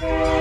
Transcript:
Bye.